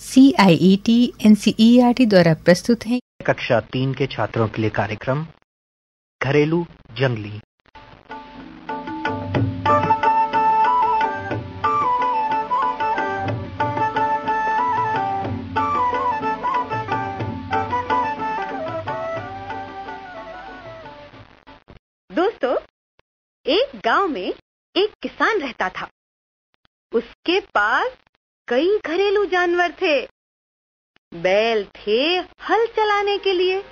C I E T N C E R T द्वारा प्रस्तुत है। कक्षा तीन के छात्रों के लिए कार्यक्रम घरेलू जंगली। दोस्तों एक गाँव में एक किसान रहता था। उसके पास कई घरेलू जानवर थे। बैल थे हल चलाने के लिए।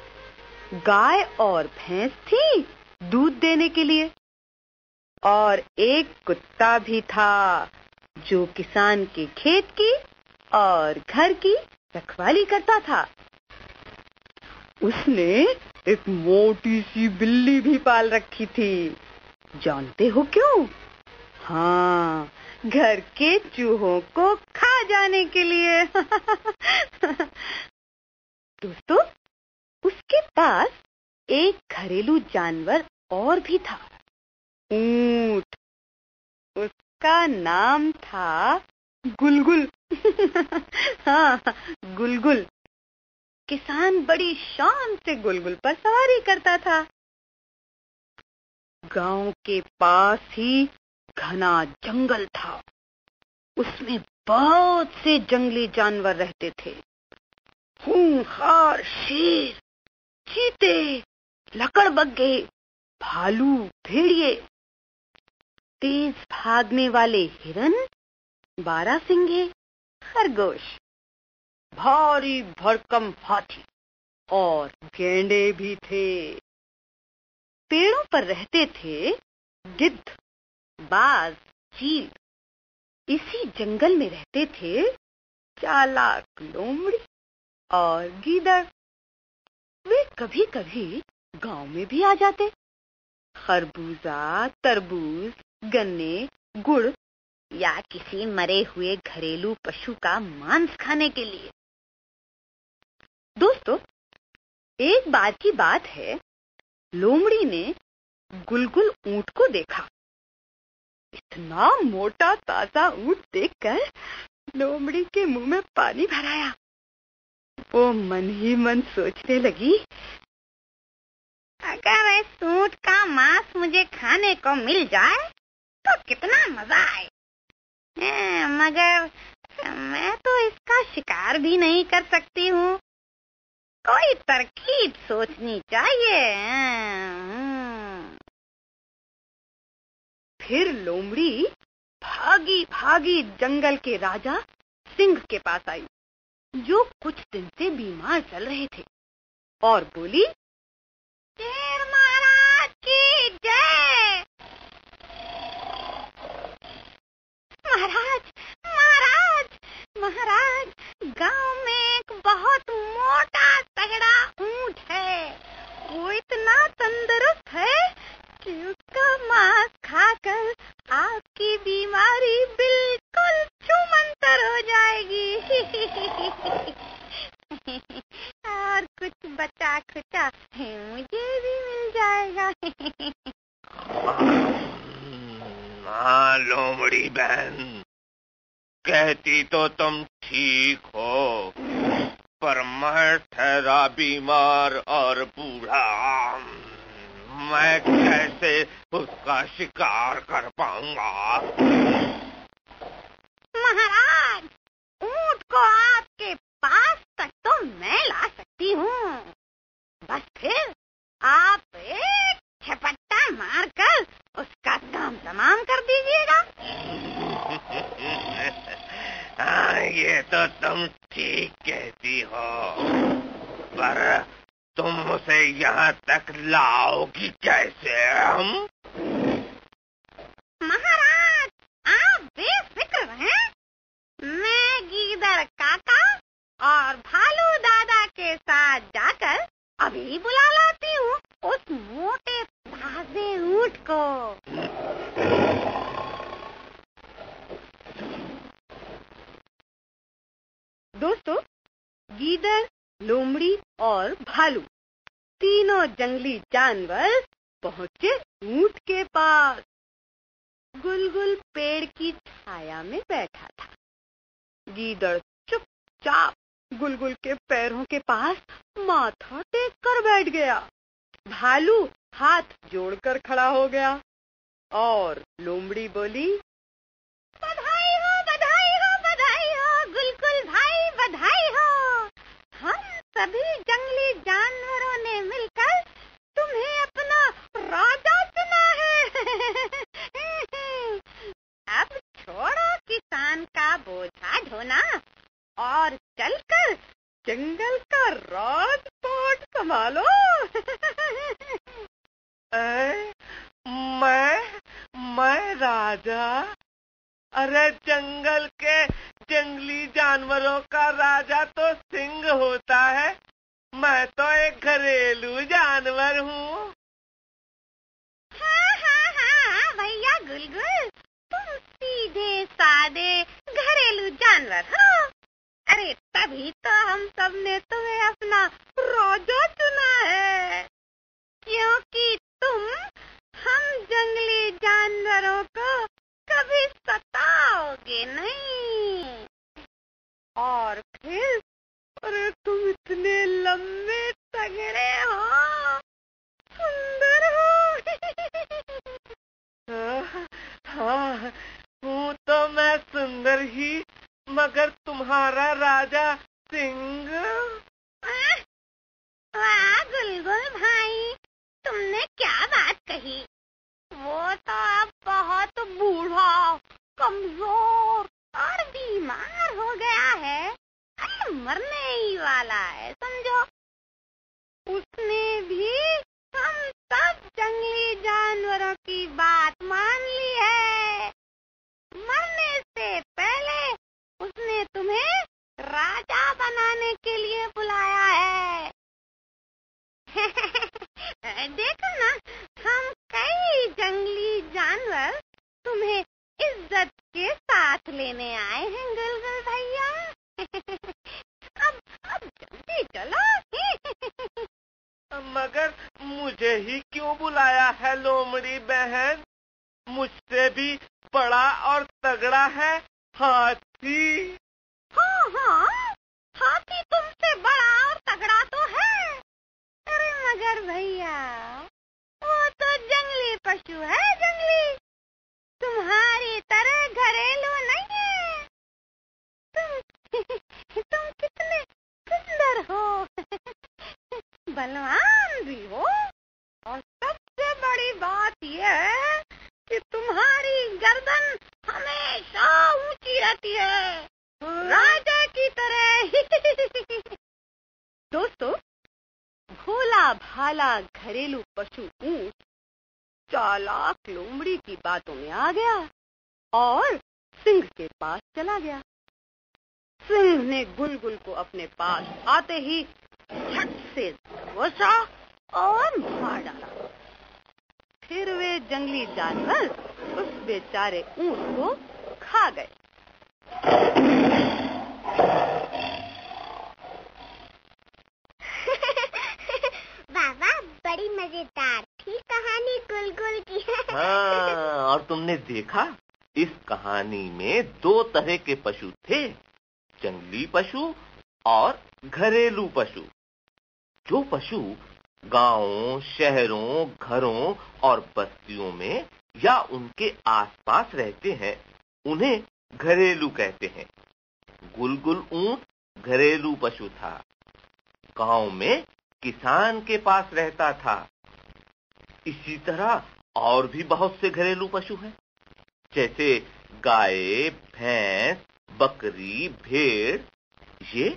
गाय और भैंस थी दूध देने के लिए। और एक कुत्ता भी था जो किसान के खेत की और घर की रखवाली करता था। उसने एक मोटी सी बिल्ली भी पाल रखी थी। जानते हो क्यों? हाँ घर के चूहों को खा जाने के लिए। दोस्तों, उसके पास एक घरेलू जानवर और भी था। ऊँट। उसका नाम था गुलगुल। हाँ गुलगुल। किसान बड़ी शान से गुलगुल पर सवारी करता था। गाँव के पास ही घना जंगल था। उसमें बहुत से जंगली जानवर रहते थे। खूंखार, शेर, चीते लकड़बग्गे भालू, भेड़िए। तेज भागने वाले हिरन, बारह सिंगे, खरगोश, भारी भरकम हाथी और गेंडे भी थे। पेड़ों पर रहते थे गिद्ध, बाज, चील इसी जंगल में रहते थे चालाक लोमड़ी और गीदड़। वे कभी कभी गाँव में भी आ जाते। खरबूजा, तरबूज, गन्ने, गुड़ या किसी मरे हुए घरेलू पशु का मांस खाने के लिए। दोस्तों, एक बार की बात है, लोमड़ी ने गुलगुल ऊँट को देखा। इतना मोटा ताज़ा ऊँट देखकर लोमड़ी के मुँह में पानी भराया। वो मन ही मन सोचने लगी अगर इस ऊँट का मांस मुझे खाने को मिल जाए तो कितना मज़ा आए। ए, मगर मैं तो इसका शिकार भी नहीं कर सकती हूँ। कोई तरकीब सोचनी चाहिए फिर लोमड़ी भागी भागी जंगल के राजा सिंह के पास आई, जो कुछ दिन से बीमार चल रहे थे, और बोली, शेर महाराज की जय! महाराज महाराज महाराज, गाँव में एक बहुत मोटा तगड़ा ऊँट है, वो इतना तंदुरुस्त है कि उसका मांस खाकर आपकी बीमारी बिल्कुल छुमंतर हो जाएगी। और कुछ बचा खुचा मुझे भी मिल जाएगा। लोमड़ी बहन, कहती तो तुम ठीक हो, पर मैं ठहरा बीमार और बूढ़ा मैं कैसे उसका शिकार कर पाऊँगा। महाराज ऊँट को आपके पास तक तो मैं ला सकती हूँ। बस फिर आप एक छपट्टा मारकर उसका काम तमाम कर दीजिएगा। हाँ, ये तो तुम ठीक कहती हो पर तुम उसे यहाँ तक लाओगी कैसे हम महाराज आप बेफिक्र हैं मैं गीदड़ काका और भालू दादा के साथ जाकर अभी बुला लाती हूँ उस मोटे ताजे ऊँट को। दोस्तों गीदड़ लोमड़ी और भालू तीनों जंगली जानवर पहुँचे ऊँट के पास। गुलगुल पेड़ की छाया में बैठा था। गीदड़ चुपचाप गुलगुल के पैरों के पास माथा टेक कर बैठ गया। भालू हाथ जोड़कर खड़ा हो गया और लोमड़ी बोली, बधाई हो बधाई हो बधाई हो, गुलगुल भाई, बधाई हो। हम सभी जंगली जानवरों ने मिलकर तुम्हें अपना राजा चुना है। अब छोड़ो किसान का बोझा ढोना और चलकर जंगल का राजपाट संभालो। मैं मैं राजा। अरे, जंगल के जंगली जानवरों का राजा तो सिंह होता है। मैं तो एक घरेलू जानवर हूँ। हाँ हाँ हाँ भैया गुलगुल। तुम सीधे सादे घरेलू जानवर हो। अरे तभी तो हम सबने तुम्हें अपना राजा चुना है क्योंकि तुम हम जंगली जानवरों को कभी सताओगे नहीं और फिर अरे तुम इतने लंबे तगड़े हो सुंदर हो हाँ, हाँ हूँ तो मैं सुंदर ही मगर तुम्हारा राजा सिंह। वाह गुलगुल भाई, तुमने क्या बात कही? वो तो अब बहुत बूढ़ा, कमज़ोर और बीमार हो गया है। अरे, मरने ही वाला है समझो उसने भी हम सब जंगली जानवरों की बात मान ली है मरने से पहले उसने तुम्हें राजा बनाने के लिए बुलाया है देखो ना हम कई जंगली जानवर तुम्हें इज़्ज़त के साथ लेने आए हैं गुलगुल भैया अब अब जल्दी चलो मगर मुझे ही क्यों बुलाया? है लोमड़ी बहन। मुझसे भी बड़ा और तगड़ा है। हाथी। हाँ हाँ हाथी तुमसे बड़ा और तगड़ा तो है। अरे मगर भैया, वो तो जंगली पशु है जंगली। तुम्हारी तरह घरेलू नहीं है। तुम तुम कितने सुंदर हो। बलवान भी हो। और सबसे बड़ी बात यह है कि तुम्हारी गर्दन हमेशा ऊँची रहती है। राजा की तरह। दोस्तों भोला भाला घरेलू पशु ऊँट चालाक लोमड़ी की बातों में आ गया और सिंह के पास चला गया। सिंह ने गुलगुल को अपने पास आते ही झट से घोषा और मार डाला। फिर वे जंगली जानवर उस बेचारे ऊँट को खा गए। बाबा बड़ी मज़ेदार थी कहानी गुलगुल की। हाँ और तुमने देखा? इस कहानी में दो तरह के पशु थे जंगली पशु और घरेलू पशु। जो पशु गाँवों, शहरों, घरों और बस्तियों में या उनके आसपास रहते हैं, उन्हें घरेलू कहते हैं। गुलगुल ऊँट घरेलू पशु था। गाँव में किसान के पास रहता था। इसी तरह और भी बहुत से घरेलू पशु हैं, जैसे गाय, भैंस, बकरी, भेड़, ये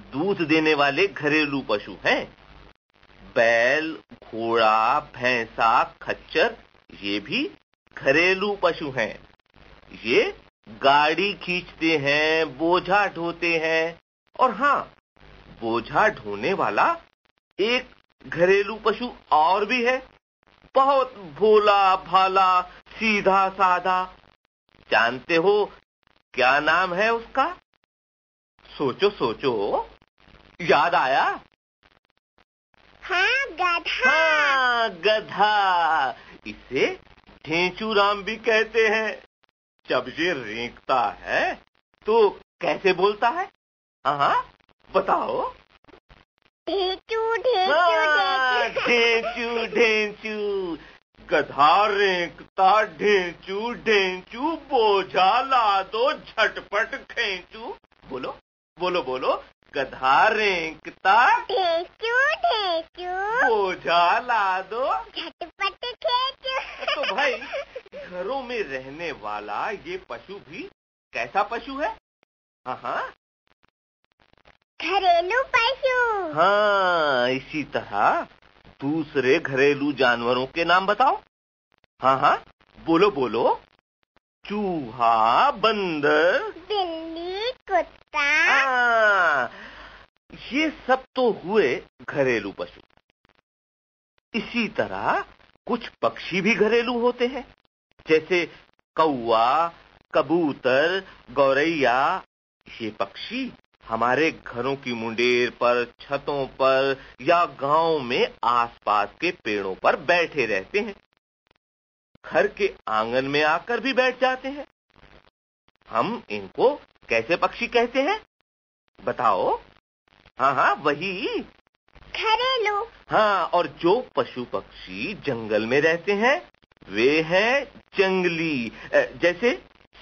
दूध देने वाले घरेलू पशु हैं। बैल, घोड़ा, भैंसा, खच्चर, ये भी घरेलू पशु हैं। ये गाड़ी खींचते हैं, बोझा ढोते हैं। और हाँ बोझा ढोने वाला एक घरेलू पशु और भी है। बहुत भोला भाला, सीधा साधा। जानते हो क्या नाम है उसका? सोचो सोचो। याद आया? हाँ गधा। हाँ गधा। इसे ढेंचू राम भी कहते हैं। जब ये रेंकता है तो कैसे बोलता है? हाँ बताओ। ढेचू ढेंचू ढेंचू गधा रेंकता ढेंचू ढेंचू बोझा ला दो झटपट खेचू। बोलो बोलो बोलो। गधा रेंकता ढेचू ढेचू। बोझा ला दो। झटपट खेचू तो भाई घरों में रहने वाला ये पशु भी कैसा पशु है? हाँ हाँ घरेलू पशु। हाँ इसी तरह दूसरे घरेलू जानवरों के नाम बताओ। हाँ हाँ बोलो बोलो। चूहा बंदर। बिल्ली कुत्ता। ये सब तो हुए घरेलू पशु। इसी तरह कुछ पक्षी भी घरेलू होते हैं, जैसे कौआ कबूतर, गौरैया। ये पक्षी हमारे घरों की मुंडेर पर, छतों पर या गाँव में आसपास के पेड़ों पर बैठे रहते हैं। घर के आँगन में आकर भी बैठ जाते हैं। हम इनको कैसे पक्षी कहते हैं? बताओ। हाँ हाँ वही। घरेलू। हाँ और जो पशु पक्षी जंगल में रहते हैं वे हैं जंगली। जैसे?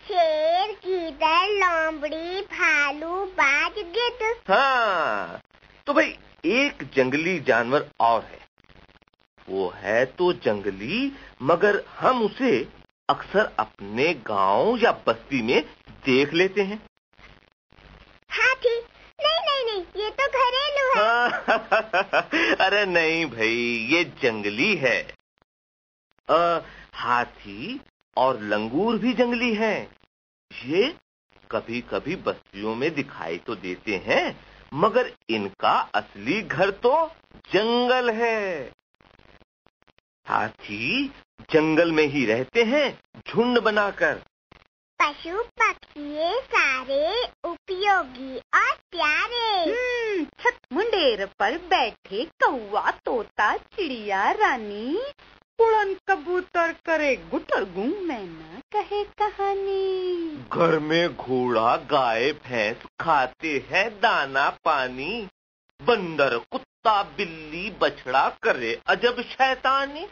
शेर गीदड़ लोमड़ी भालू बाज गिद्ध। हाँ तो भाई एक जंगली जानवर और है। वो है तो जंगली मगर हम उसे अक्सर अपने गाँव या बस्ती में देख लेते हैं हाथी नहीं नहीं नहीं ये तो घरेलू है हाँ, अरे नहीं भाई ये जंगली है। आ, हाथी और लंगूर भी जंगली हैं। ये कभी कभी बस्तियों में दिखाई तो देते हैं मगर इनका असली घर तो जंगल है। हाथी जंगल में ही रहते हैं झुंड बनाकर। पशु पक्षी सारे उपयोगी और प्यारे। हम्म, छत मुंडेर पर बैठे कौआ तोता चिड़िया रानी उड़न कबूतर करे गुटर गुम मैना कहे कहानी। घर में घोड़ा गाय भैंस खाते हैं दाना पानी। बंदर कुत्ता बिल्ली बछड़ा करे अजब शैतानी।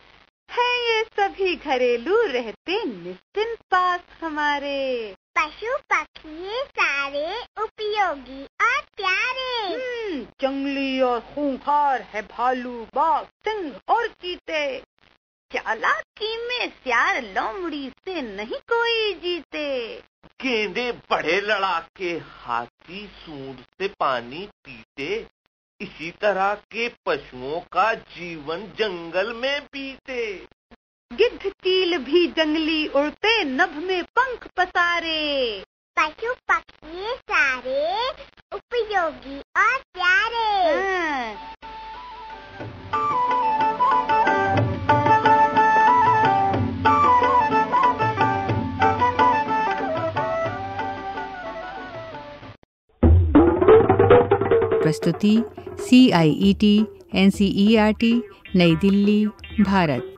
है ये सभी घरेलू रहते निश्चिंत पास हमारे। पशु पक्षी सारे उपयोगी और प्यारे। हम्म, जंगली और खूंखार है भालू बाघ सिंह और चीते। चालाकी में सियार लोमड़ी से नहीं कोई जीते। गेंदे बड़े लड़ाके हाथी सूंड से पानी पीते। इसी तरह के पशुओं का जीवन जंगल में बीते। गिद्ध तील भी जंगली उड़ते नभ में पंख पसारे। पशु पक्षी सारे उपयोगी और प्यारे। हाँ, प्रस्तुति C I E T N C E R T New Delhi Bharat.